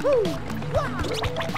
Two, one.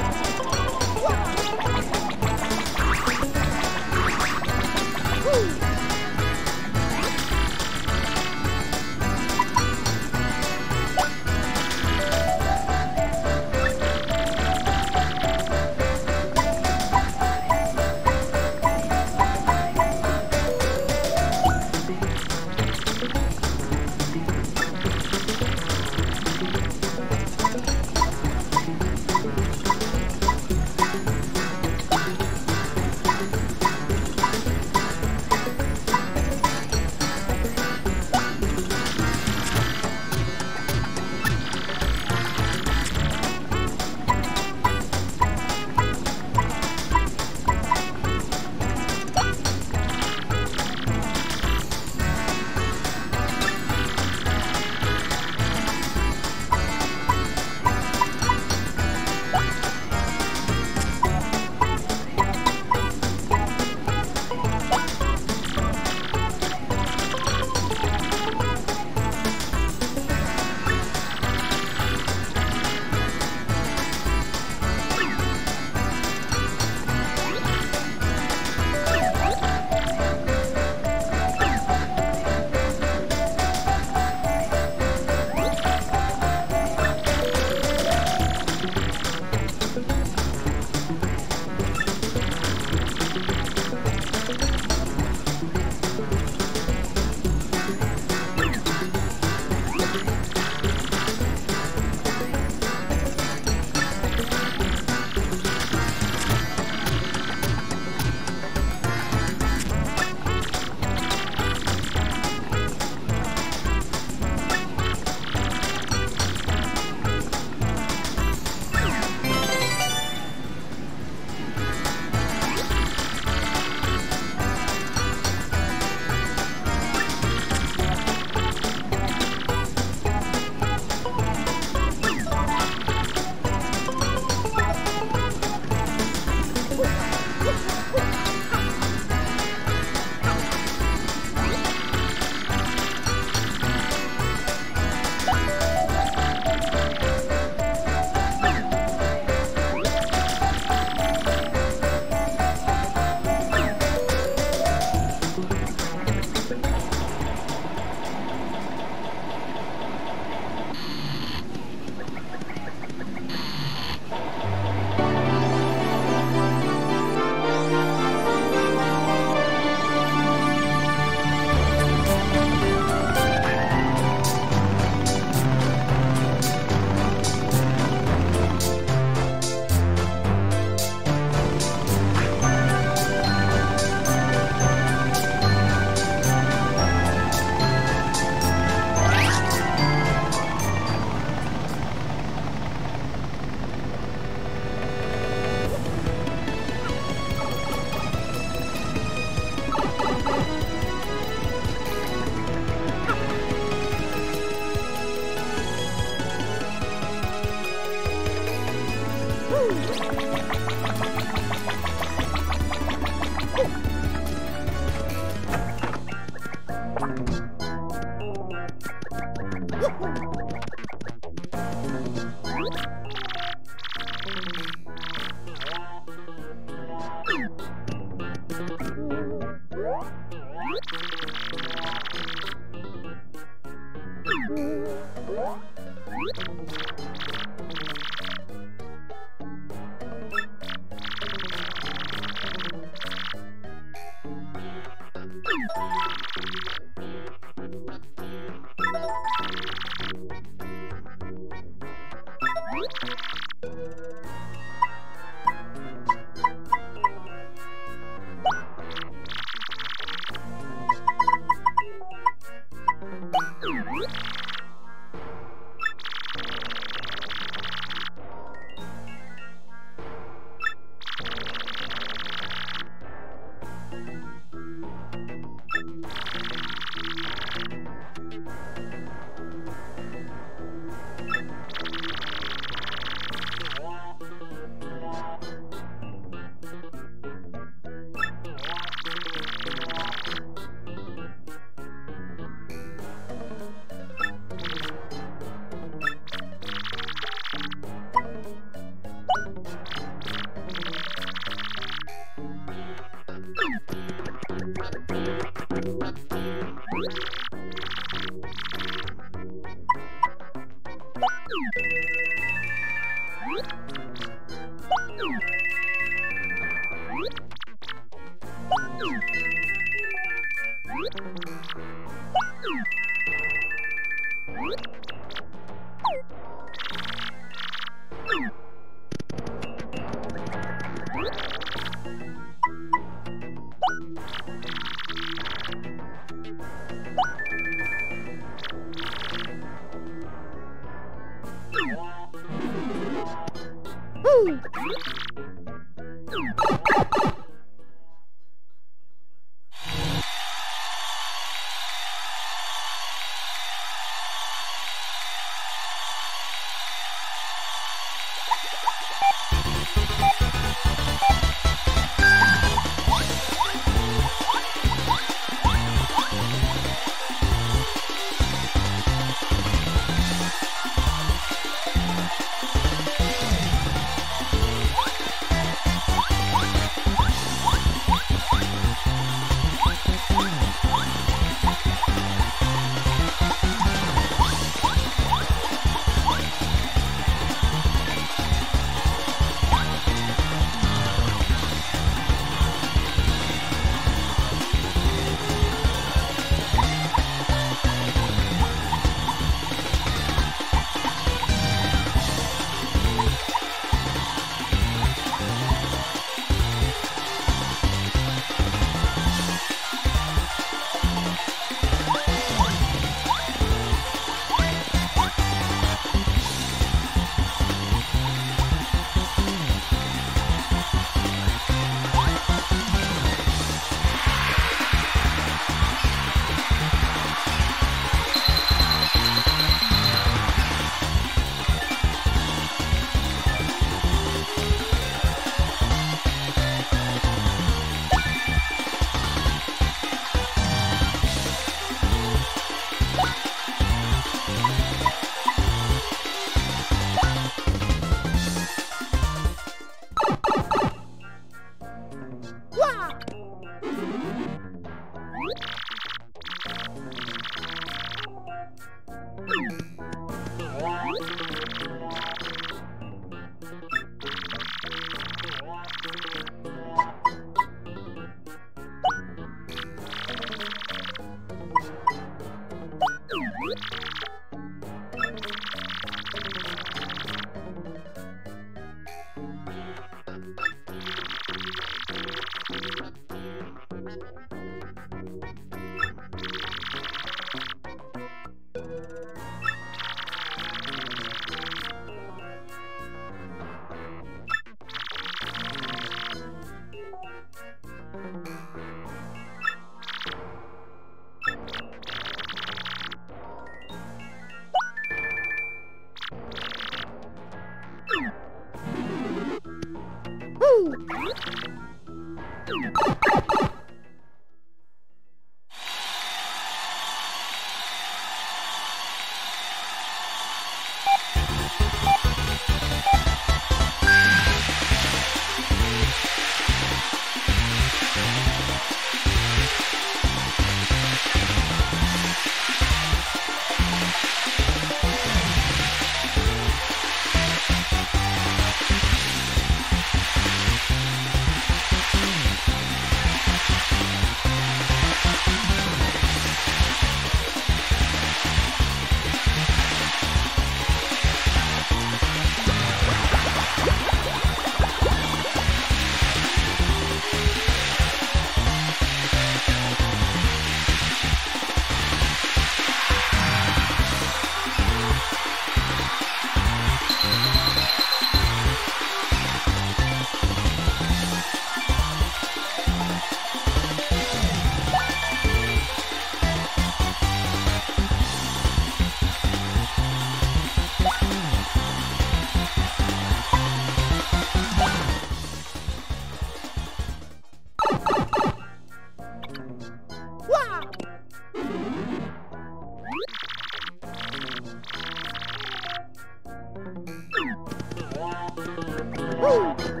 Woo!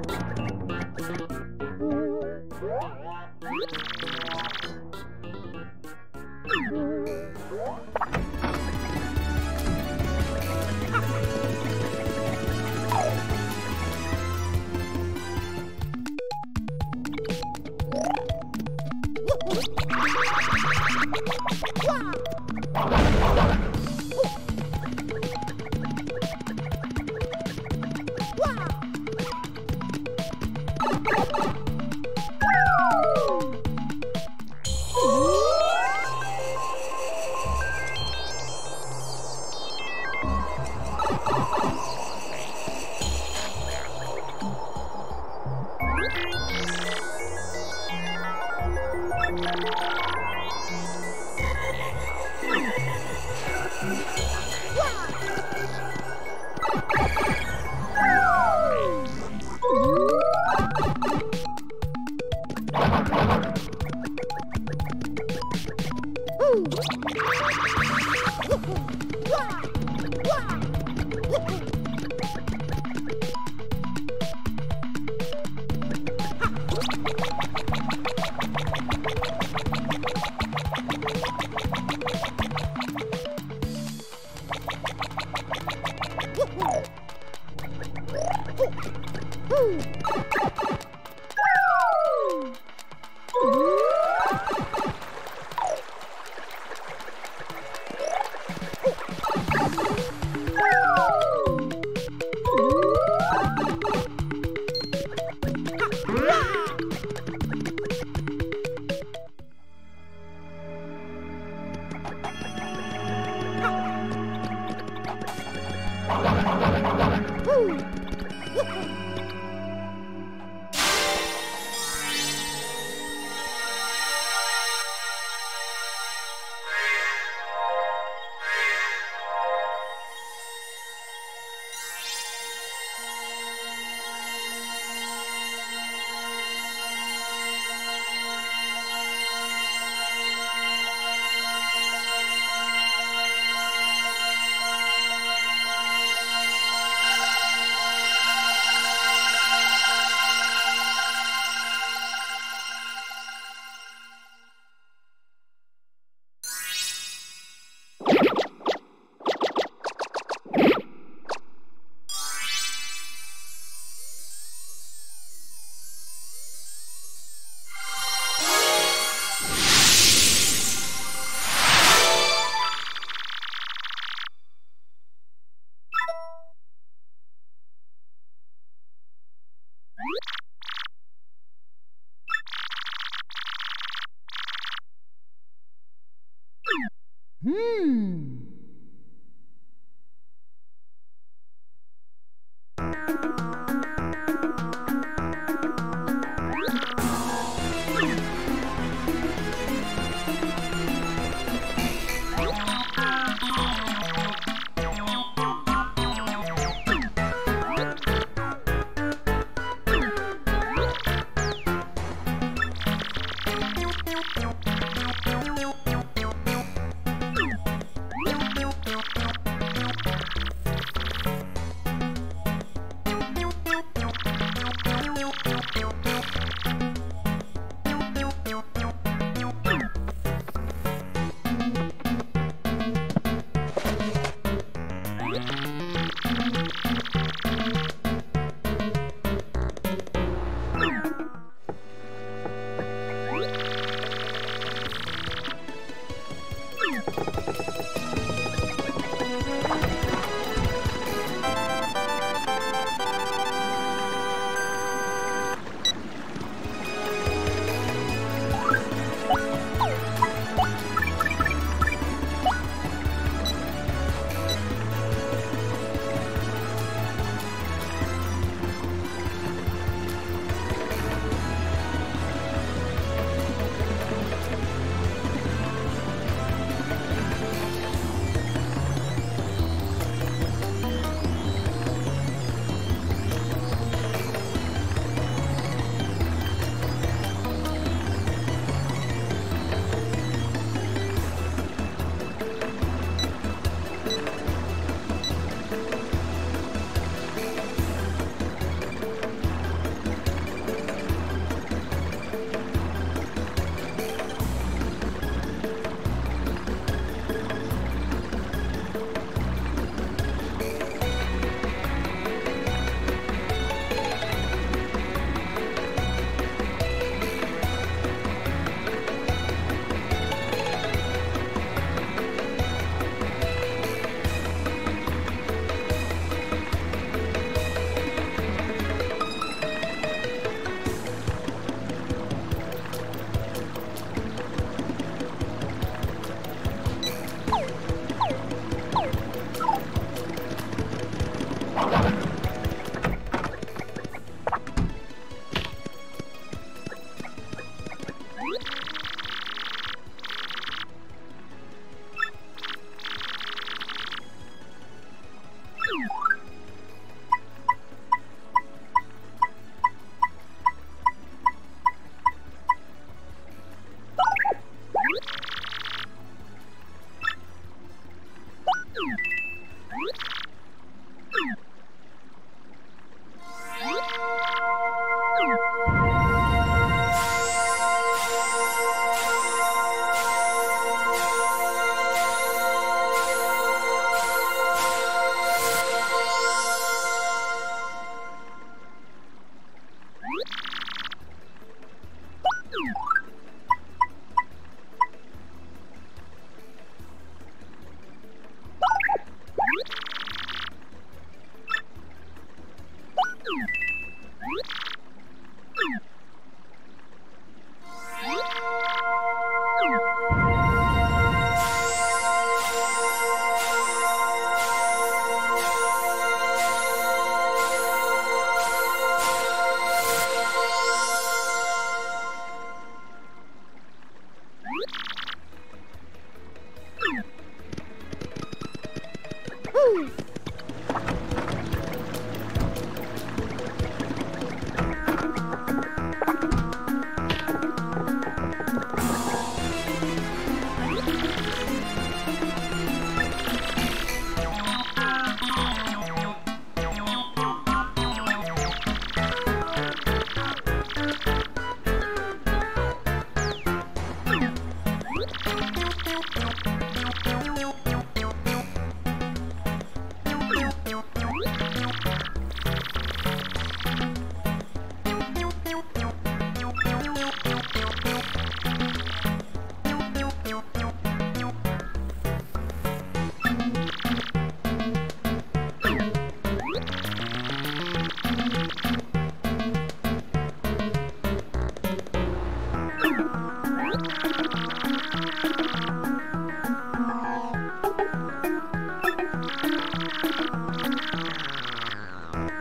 Wow!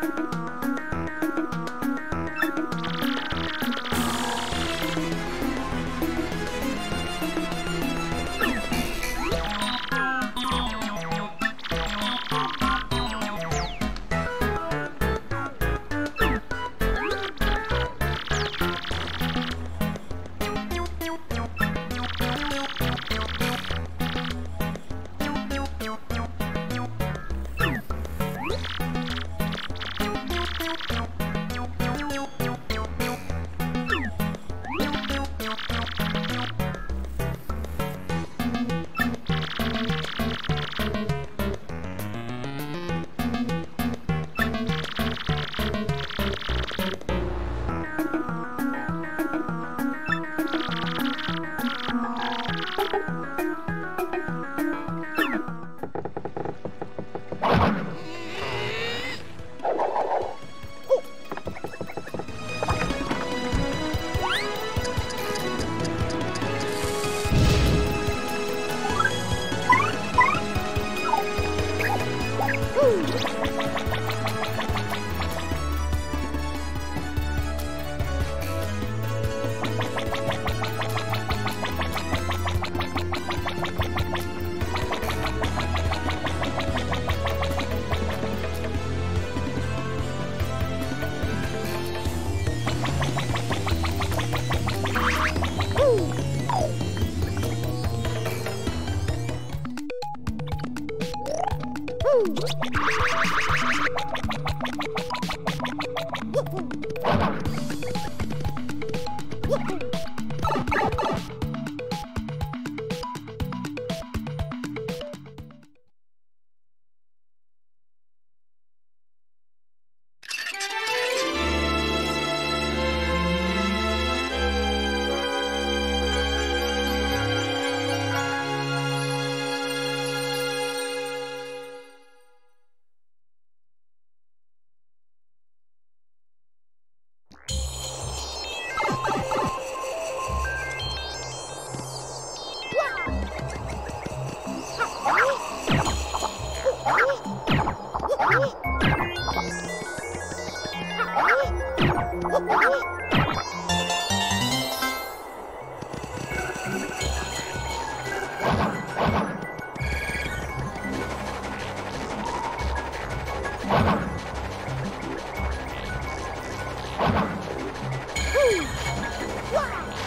Bye. Woohoo!